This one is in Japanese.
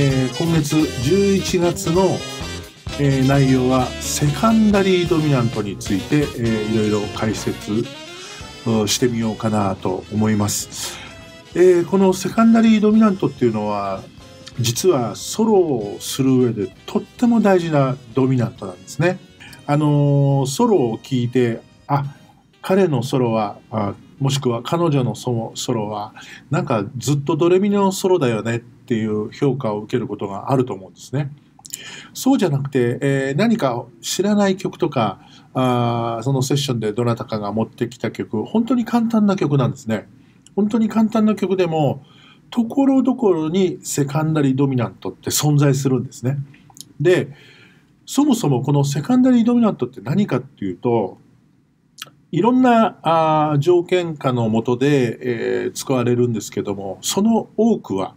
えー、今月11月の、えー、内容はセカンダリードミナントについて、えー、いろいろ解説してみようかなと思います。えー、このセカンダリードミナントっていうのは実はソロをする上でとっても大事なドミナントなんですね。あのー、ソロを聞いてあ彼のソロはあもしくは彼女のソロはなんかずっとドレミのソロだよねっていう評価を受けることがあると思うんですね。そうじゃなくて、えー、何か知らない曲とかあそのセッションでどなたかが持ってきた曲本当に簡単な曲なんですね。本当に簡単な曲でもところどころにセカンダリードミナントって存在するんですね。でそもそもこのセカンダリードミナントって何かっていうといろんなあ条件下のもとで、えー、使われるんですけどもその多くは